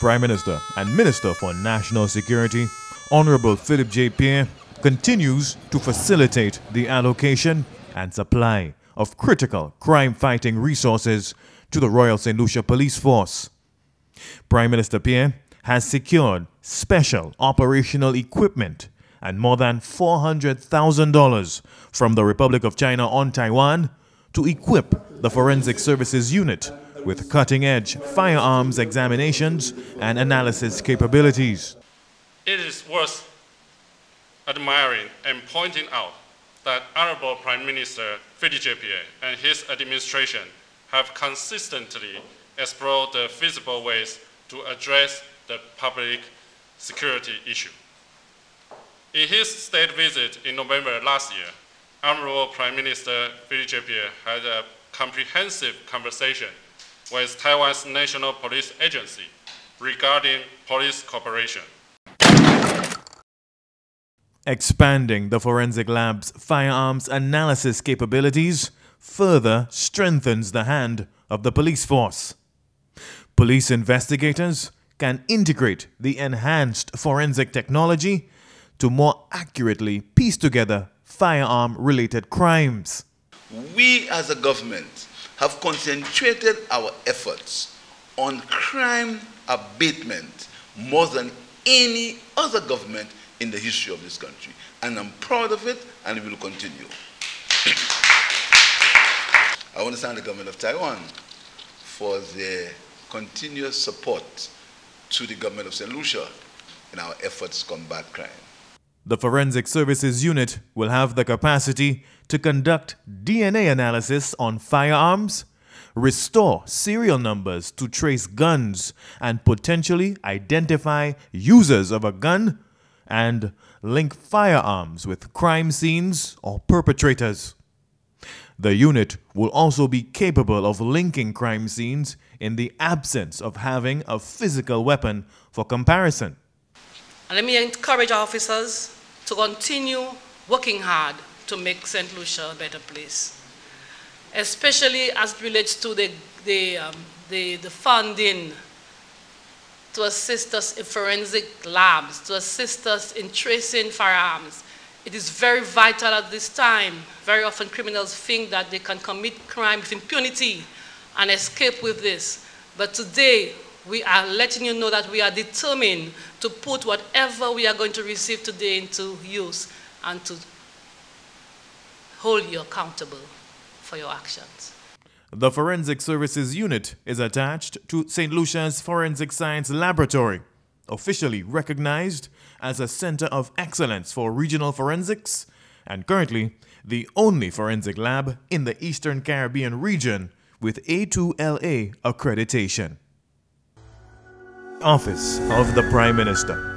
Prime Minister and Minister for National Security, Honorable Philip J. Pierre, continues to facilitate the allocation and supply of critical crime fighting resources to the Royal St. Lucia Police Force. Prime Minister Pierre has secured special operational equipment and more than $400,000 from the Republic of China on Taiwan to equip the Forensic Services Unit with cutting edge firearms examinations and analysis capabilities. It is worth admiring and pointing out that Honorable Prime Minister J. And his administration have consistently explored the feasible ways to address the public security issue. In his state visit in November last year, Honorable Prime Minister J. Had a comprehensive conversation with Taiwan's National Police Agency regarding police cooperation. Expanding the forensic lab's firearms analysis capabilities further strengthens the hand of the police force. Police investigators can integrate the enhanced forensic technology to more accurately piece together firearm related crimes. We as a government have concentrated our efforts on crime abatement more than any other government in the history of this country. And I'm proud of it, and it will continue. I want to thank the government of Taiwan for their continuous support to the government of St. Lucia in our efforts to combat crime. The Forensic Services Unit will have the capacity to conduct DNA analysis on firearms, restore serial numbers to trace guns and potentially identify users of a gun, and link firearms with crime scenes or perpetrators. The unit will also be capable of linking crime scenes in the absence of having a physical weapon for comparison. Let me encourage officers to continue working hard to make St. Lucia a better place, especially as it relates to the, the, um, the, the funding to assist us in forensic labs, to assist us in tracing firearms. It is very vital at this time. Very often criminals think that they can commit crime with impunity and escape with this. But today, we are letting you know that we are determined to put whatever we are going to receive today into use and to hold you accountable for your actions. The Forensic Services Unit is attached to St. Lucia's Forensic Science Laboratory, officially recognized as a center of excellence for regional forensics and currently the only forensic lab in the Eastern Caribbean region with A2LA accreditation. Office of the Prime Minister.